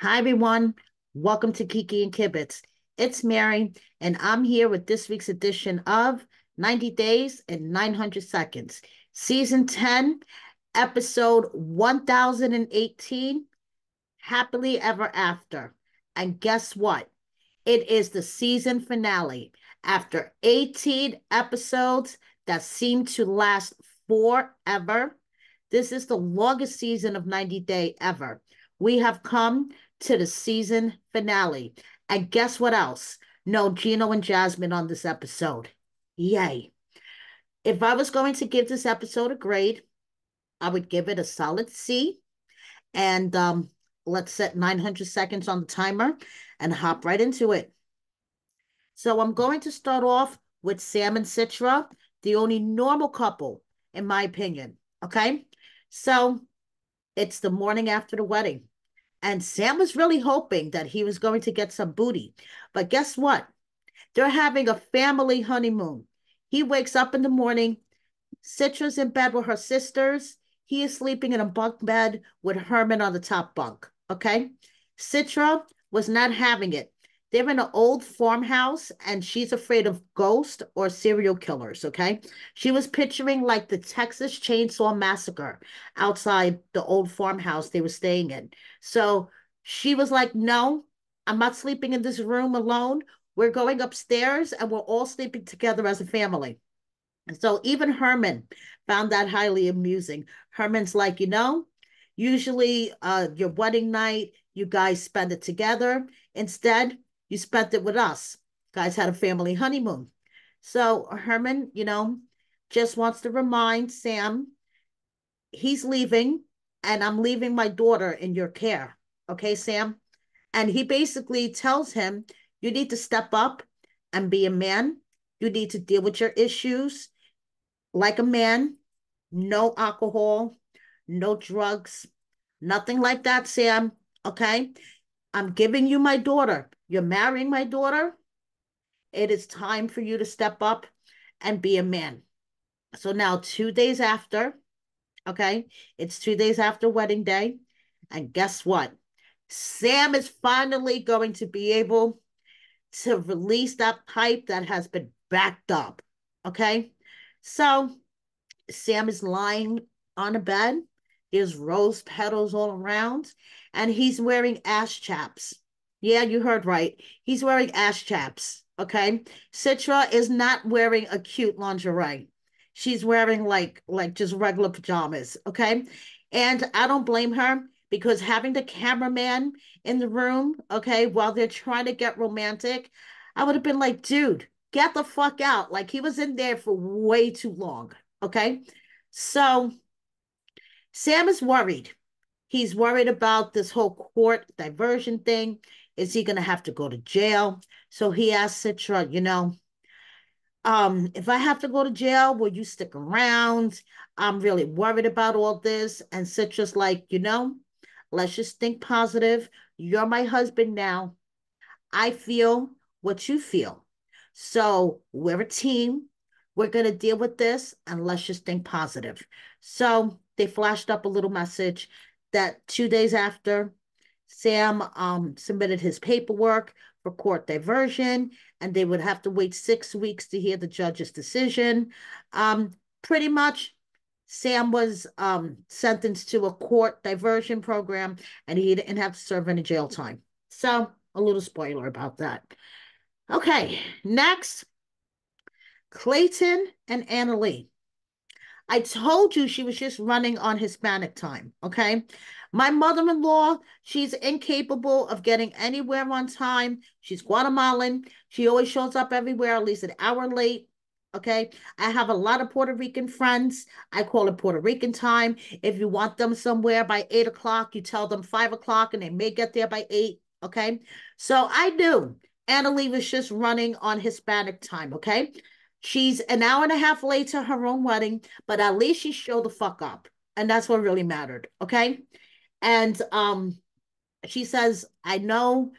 Hi, everyone. Welcome to Kiki and Kibbitz. It's Mary, and I'm here with this week's edition of 90 Days and 900 Seconds, Season 10, Episode 1018, Happily Ever After. And guess what? It is the season finale. After 18 episodes that seem to last forever, this is the longest season of 90 Day ever. We have come to the season finale. And guess what else? No Gino and Jasmine on this episode. Yay. If I was going to give this episode a grade, I would give it a solid C. And um, let's set 900 seconds on the timer and hop right into it. So I'm going to start off with Sam and Citra, the only normal couple, in my opinion. Okay. So it's the morning after the wedding. And Sam was really hoping that he was going to get some booty. But guess what? They're having a family honeymoon. He wakes up in the morning. Citra's in bed with her sisters. He is sleeping in a bunk bed with Herman on the top bunk. Okay. Citra was not having it. They're in an old farmhouse and she's afraid of ghosts or serial killers. Okay. She was picturing like the Texas Chainsaw Massacre outside the old farmhouse they were staying in. So she was like, No, I'm not sleeping in this room alone. We're going upstairs and we're all sleeping together as a family. And so even Herman found that highly amusing. Herman's like, you know, usually uh, your wedding night, you guys spend it together. Instead, you spent it with us. Guys had a family honeymoon. So Herman, you know, just wants to remind Sam he's leaving and I'm leaving my daughter in your care. Okay, Sam? And he basically tells him, you need to step up and be a man. You need to deal with your issues like a man. No alcohol, no drugs, nothing like that, Sam. Okay? I'm giving you my daughter. You're marrying my daughter. It is time for you to step up and be a man. So now, two days after, okay, it's two days after wedding day. And guess what? Sam is finally going to be able to release that pipe that has been backed up. Okay. So Sam is lying on a bed. There's rose petals all around, and he's wearing ash chaps. Yeah, you heard right. He's wearing ass chaps. Okay. Citra is not wearing a cute lingerie. She's wearing like like just regular pajamas. Okay. And I don't blame her because having the cameraman in the room, okay, while they're trying to get romantic, I would have been like, dude, get the fuck out. Like he was in there for way too long. Okay. So Sam is worried. He's worried about this whole court diversion thing. Is he going to have to go to jail? So he asked Citra, you know, um, if I have to go to jail, will you stick around? I'm really worried about all this. And Citra's like, you know, let's just think positive. You're my husband now. I feel what you feel. So we're a team. We're going to deal with this and let's just think positive. So they flashed up a little message that two days after Sam um, submitted his paperwork for court diversion, and they would have to wait six weeks to hear the judge's decision. Um, pretty much, Sam was um, sentenced to a court diversion program, and he didn't have to serve any jail time. So, a little spoiler about that. Okay, next, Clayton and Anali. I told you she was just running on Hispanic time, okay? My mother-in-law, she's incapable of getting anywhere on time. She's Guatemalan. She always shows up everywhere at least an hour late. Okay. I have a lot of Puerto Rican friends. I call it Puerto Rican time. If you want them somewhere by eight o'clock, you tell them five o'clock and they may get there by eight. Okay. So I knew Anali was just running on Hispanic time. Okay. She's an hour and a half late to her own wedding, but at least she showed the fuck up. And that's what really mattered. Okay. And um, she says, I know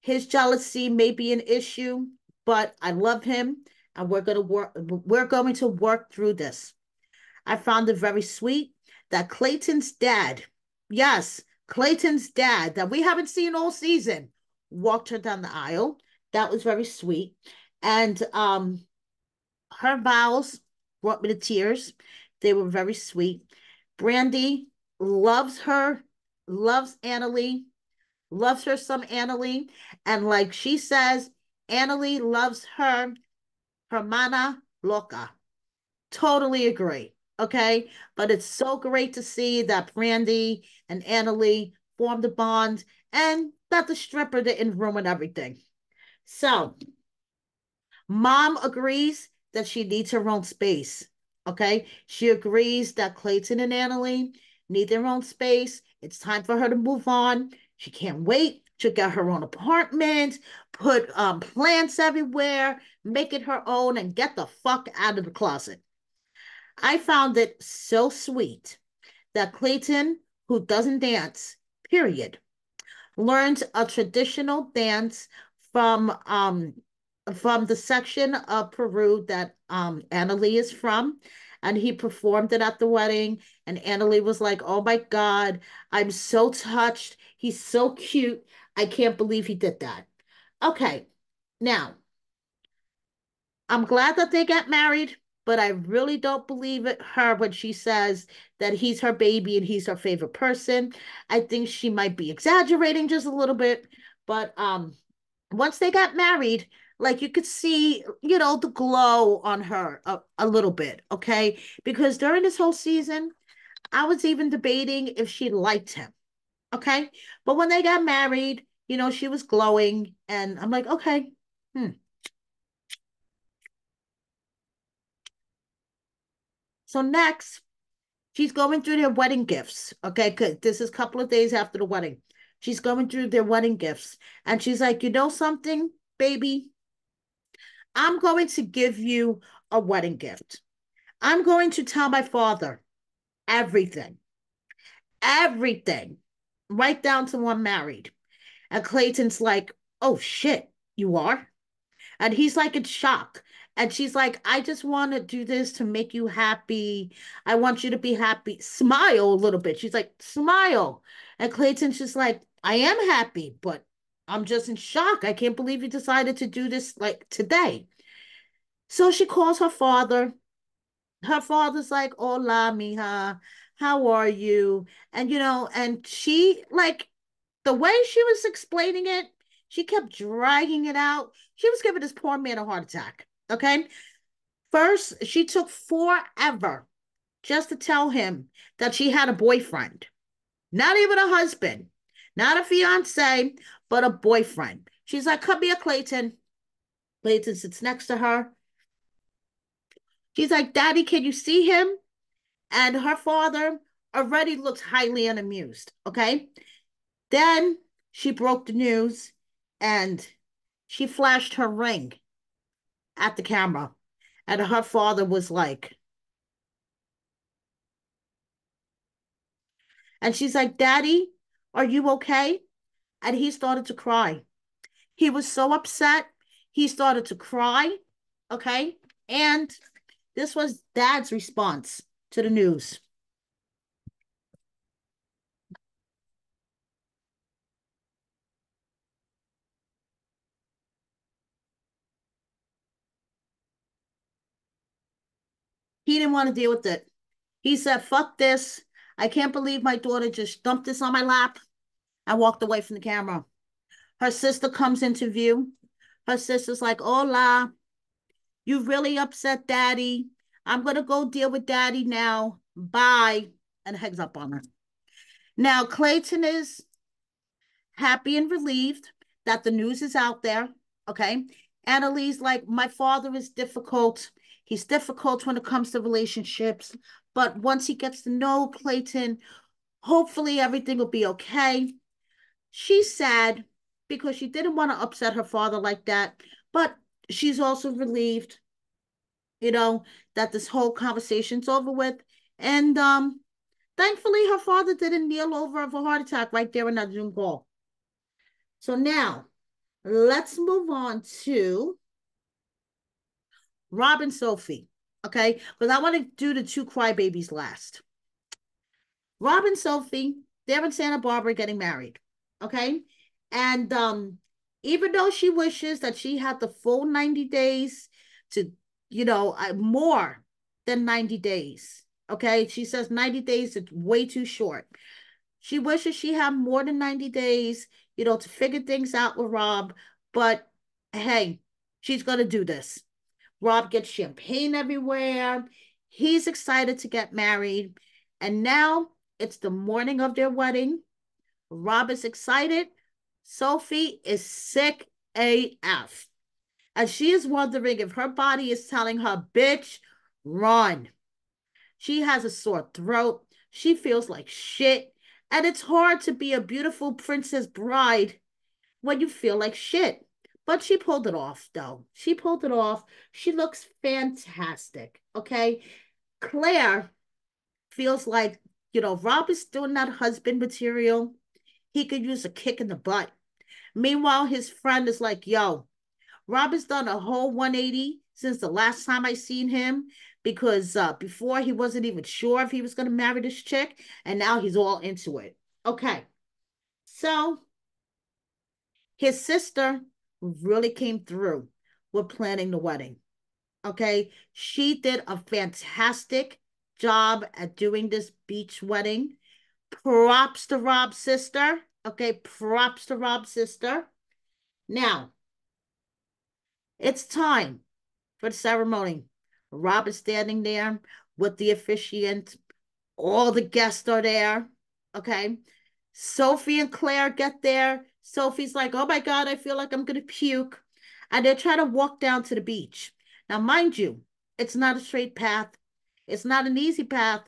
his jealousy may be an issue, but I love him and we're going to work we're going to work through this. I found it very sweet that Clayton's dad, yes, Clayton's dad, that we haven't seen all season, walked her down the aisle. That was very sweet. And um, her vows brought me to tears. They were very sweet. Brandy loves her, loves Anali, loves her some Anali. And like she says, Anali loves her, hermana loca. Totally agree. Okay. But it's so great to see that Brandy and Anali formed a bond and that the stripper didn't ruin everything. So, mom agrees that she needs her own space. Okay. She agrees that Clayton and Anali need their own space. It's time for her to move on. She can't wait to get her own apartment, put um, plants everywhere, make it her own, and get the fuck out of the closet. I found it so sweet that Clayton, who doesn't dance, period, learned a traditional dance from um from the section of Peru that um Anali is from. And he performed it at the wedding. And Anali was like, Oh my God, I'm so touched. He's so cute. I can't believe he did that. Okay. Now, I'm glad that they got married, but I really don't believe it her when she says that he's her baby and he's her favorite person. I think she might be exaggerating just a little bit, but um once they got married, like you could see, you know, the glow on her a, a little bit, okay? Because during this whole season, I was even debating if she liked him, okay? But when they got married, you know, she was glowing, and I'm like, okay, hmm. So next, she's going through their wedding gifts, okay? Because this is a couple of days after the wedding. She's going through their wedding gifts, and she's like, you know something, baby? I'm going to give you a wedding gift. I'm going to tell my father everything, everything, right down to one married. And Clayton's like, oh shit, you are? And he's like in shock. And she's like, I just want to do this to make you happy. I want you to be happy. Smile a little bit. She's like, smile. And Clayton's just like, I am happy, but I'm just in shock. I can't believe you decided to do this like today. So she calls her father. Her father's like, Hola, mija. How are you? And, you know, and she, like, the way she was explaining it, she kept dragging it out. She was giving this poor man a heart attack. Okay. First, she took forever just to tell him that she had a boyfriend, not even a husband, not a fiance, but a boyfriend. She's like, Come here, Clayton. Clayton sits next to her. She's like, Daddy, can you see him? And her father already looks highly unamused. Okay. Then she broke the news and she flashed her ring at the camera. And her father was like, and she's like, Daddy, are you okay? And he started to cry. He was so upset. He started to cry. Okay. And this was dad's response to the news. He didn't want to deal with it. He said, fuck this. I can't believe my daughter just dumped this on my lap. I walked away from the camera. Her sister comes into view. Her sister's like, hola, you really upset daddy. I'm going to go deal with daddy now. Bye. And hangs up on her. Now, Clayton is happy and relieved that the news is out there. Okay. Anali's like, my father is difficult. He's difficult when it comes to relationships. But once he gets to know Clayton, hopefully everything will be okay. She's sad because she didn't want to upset her father like that. But she's also relieved, you know, that this whole conversation's over with. And um, thankfully, her father didn't kneel over of a heart attack right there in that Zoom call. So now, let's move on to Rob and Sophie, okay? Because I want to do the two crybabies last. Rob and Sophie they're in Santa Barbara getting married. Okay. And um, even though she wishes that she had the full 90 days to, you know, uh, more than 90 days. Okay. She says 90 days is way too short. She wishes she had more than 90 days, you know, to figure things out with Rob. But hey, she's going to do this. Rob gets champagne everywhere. He's excited to get married. And now it's the morning of their wedding. Rob is excited. Sophie is sick AF. And she is wondering if her body is telling her, bitch, run. She has a sore throat. She feels like shit. And it's hard to be a beautiful princess bride when you feel like shit. But she pulled it off, though. She pulled it off. She looks fantastic. Okay. Claire feels like, you know, Rob is doing that husband material. He could use a kick in the butt. Meanwhile, his friend is like, yo, Rob has done a whole 180 since the last time I seen him because uh, before he wasn't even sure if he was going to marry this chick, and now he's all into it. Okay. So his sister really came through with planning the wedding. Okay. She did a fantastic job at doing this beach wedding. Props to Rob's sister. Okay. Props to Rob's sister. Now, it's time for the ceremony. Rob is standing there with the officiant. All the guests are there. Okay. Sophie and Claire get there. Sophie's like, oh my God, I feel like I'm going to puke. And they're trying to walk down to the beach. Now, mind you, it's not a straight path. It's not an easy path.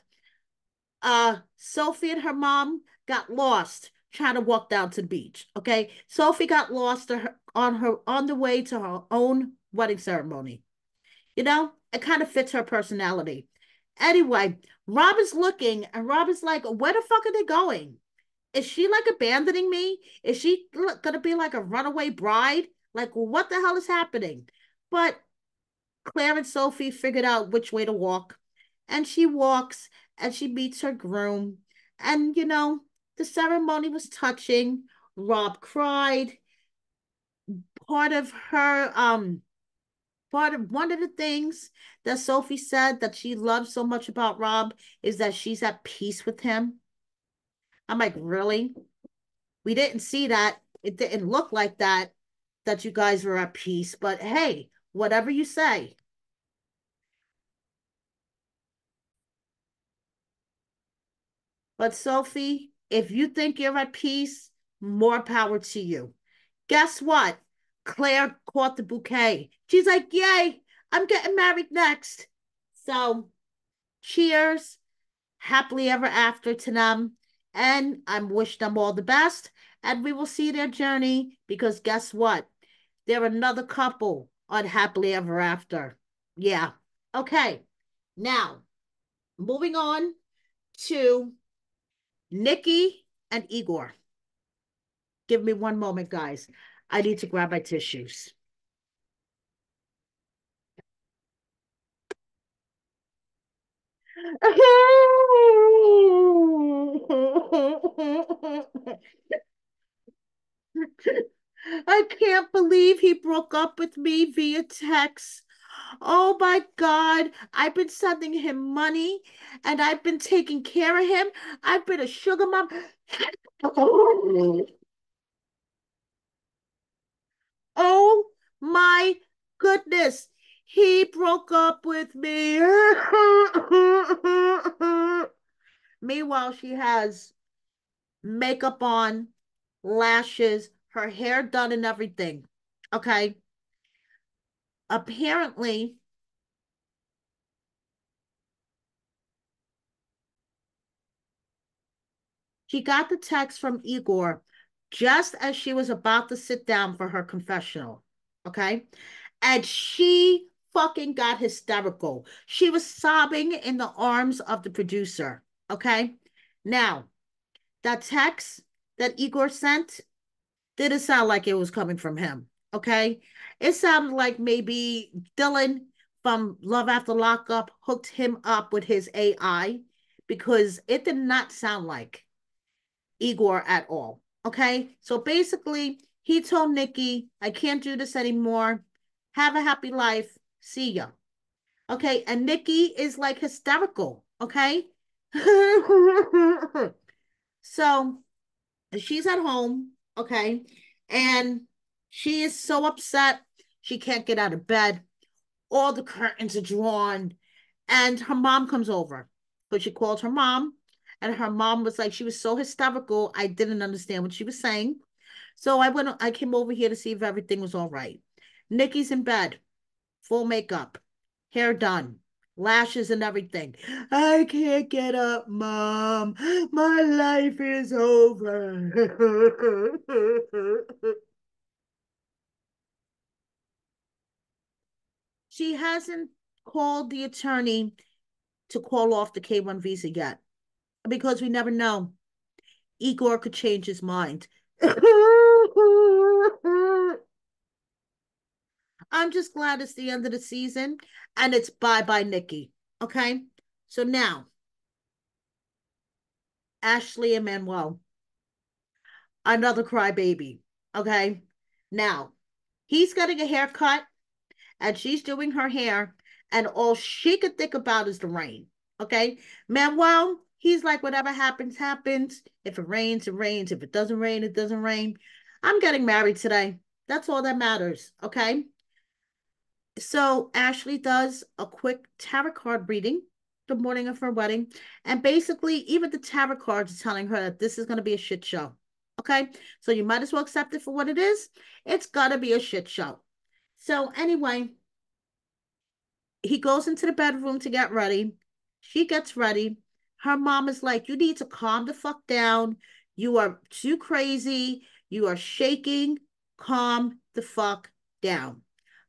Uh, Sophie and her mom got lost trying to walk down to the beach. Okay. Sophie got lost on her on the way to her own wedding ceremony. You know, it kind of fits her personality. Anyway, Rob is looking and Rob is like, where the fuck are they going? Is she like abandoning me? Is she gonna be like a runaway bride? Like, what the hell is happening? But Claire and Sophie figured out which way to walk. And she walks and she meets her groom. And, you know, the ceremony was touching. Rob cried. Part of her um part of one of the things that Sophie said that she loves so much about Rob is that she's at peace with him. I'm like, really? We didn't see that. It didn't look like that, that you guys were at peace. But hey, whatever you say. But Sophie, if you think you're at peace, more power to you. Guess what? Claire caught the bouquet. She's like, Yay, I'm getting married next. So, cheers. Happily ever after to them. And I wish them all the best. And we will see their journey because guess what? They're another couple on Happily Ever After. Yeah. Okay. Now, moving on to Nikki and Igor. Give me one moment, guys. I need to grab my tissues. I can't believe he broke up with me via text. Oh my God, I've been sending him money and I've been taking care of him. I've been a sugar mom. Oh my goodness, he broke up with me. Meanwhile, she has makeup on, lashes, her hair done, and everything. Okay apparently she got the text from Igor just as she was about to sit down for her confessional. Okay. And she fucking got hysterical. She was sobbing in the arms of the producer. Okay. Now, that text that Igor sent didn't sound like it was coming from him. Okay. It sounded like maybe Dylan from Love After Lockup hooked him up with his AI because it did not sound like Igor at all. Okay. So basically, he told Nikki, I can't do this anymore. Have a happy life. See ya. Okay. And Nikki is like hysterical. Okay. so she's at home. Okay. And she is so upset. She can't get out of bed. All the curtains are drawn. And her mom comes over. But she called her mom. And her mom was like, she was so hysterical. I didn't understand what she was saying. So I went, I came over here to see if everything was all right. Nikki's in bed, full makeup, hair done, lashes and everything. I can't get up, mom. My life is over. she hasn't called the attorney to call off the K1 visa yet because we never know. Igor could change his mind. I'm just glad it's the end of the season and it's bye bye, Nikki. Okay. So now, Ashley and Manuel, another crybaby. Okay. Now, he's getting a haircut and she's doing her hair, and all she could think about is the rain. Okay. Manuel, he's like, whatever happens, happens. If it rains, it rains. If it doesn't rain, it doesn't rain. I'm getting married today. That's all that matters. Okay. So Ashley does a quick tarot card reading the morning of her wedding. And basically, even the tarot cards are telling her that this is going to be a shit show. Okay. So you might as well accept it for what it is. It's got to be a shit show. So anyway, he goes into the bedroom to get ready. She gets ready. Her mom is like, You need to calm the fuck down. You are too crazy. You are shaking. Calm the fuck down.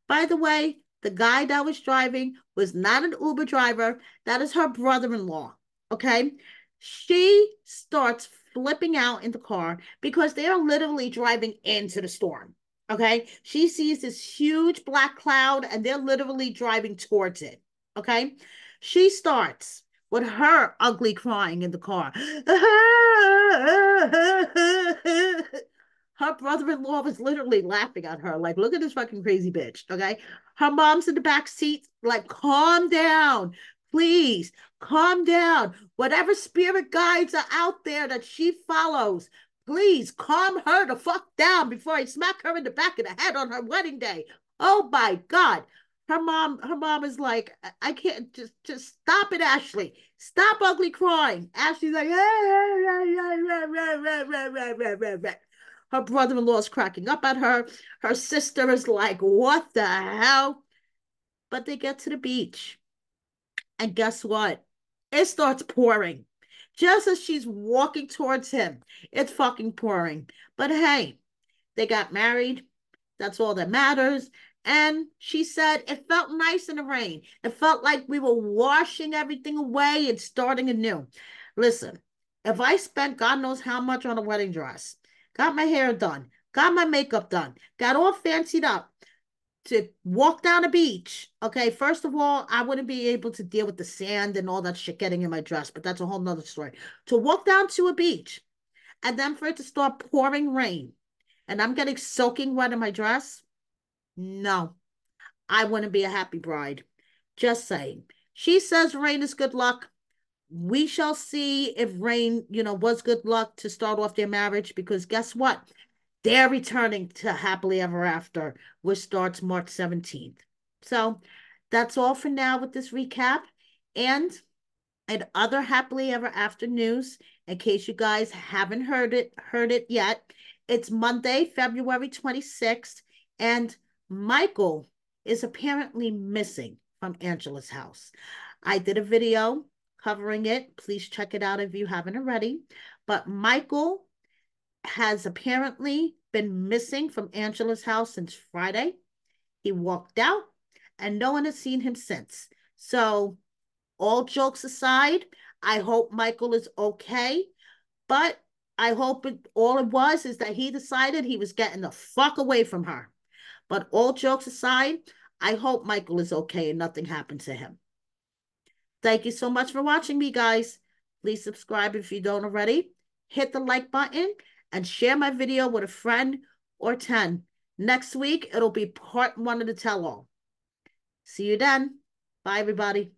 By the way, the guy that was driving was not an Uber driver. That is her brother in law. Okay. She starts flipping out in the car because they are literally driving into the storm. Okay. She sees this huge black cloud and they're literally driving towards it. Okay. She starts with her ugly crying in the car. her brother-in-law was literally laughing at her, like, look at this fucking crazy bitch. Okay. Her mom's in the back seat, like, calm down. Please calm down. Whatever spirit guides are out there that she follows, Please calm her the fuck down before I smack her in the back of the head on her wedding day. Oh my God. Her mom, her mom is like, I can't just just stop it, Ashley. Stop ugly crying. Ashley's like, eh, her brother-in-law is cracking up at her. Her sister is like, what the hell? But they get to the beach. And guess what? It starts pouring. Just as she's walking towards him, it's fucking pouring. But hey, they got married. That's all that matters. And she said it felt nice in the rain. It felt like we were washing everything away and starting anew. Listen, if I spent God knows how much on a wedding dress, got my hair done, got my makeup done, got all fancied up, to walk down a beach, okay, first of all, I wouldn't be able to deal with the sand and all that shit getting in my dress, but that's a whole nother story. To walk down to a beach and then for it to start pouring rain and I'm getting soaking wet in my dress, no, I wouldn't be a happy bride. Just saying. She says rain is good luck. We shall see if rain, you know, was good luck to start off their marriage because guess what? They're returning to Happily Ever After, which starts March 17th. So that's all for now with this recap. And and other Happily Ever After news, in case you guys haven't heard it, heard it yet, it's Monday, February 26th, and Michael is apparently missing from Angela's house. I did a video covering it. Please check it out if you haven't already. But Michael has apparently been missing from Angela's house since Friday. He walked out and no one has seen him since. So, all jokes aside, I hope Michael is okay. But I hope it, all it was is that he decided he was getting the fuck away from her. But all jokes aside, I hope Michael is okay and nothing happened to him. Thank you so much for watching me, guys. Please subscribe if you don't already hit the like button, and share my video with a friend or 10. Next week, it'll be part one of the tell all. See you then. Bye, everybody.